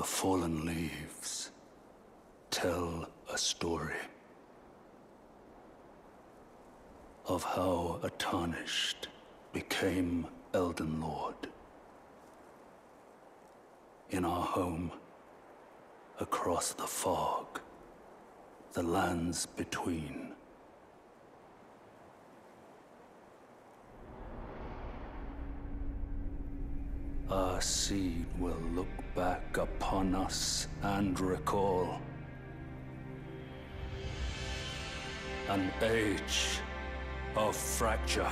The fallen leaves tell a story of how a tarnished became Elden Lord. In our home, across the fog, the lands between. Our seed will look back upon us and recall an age of fracture.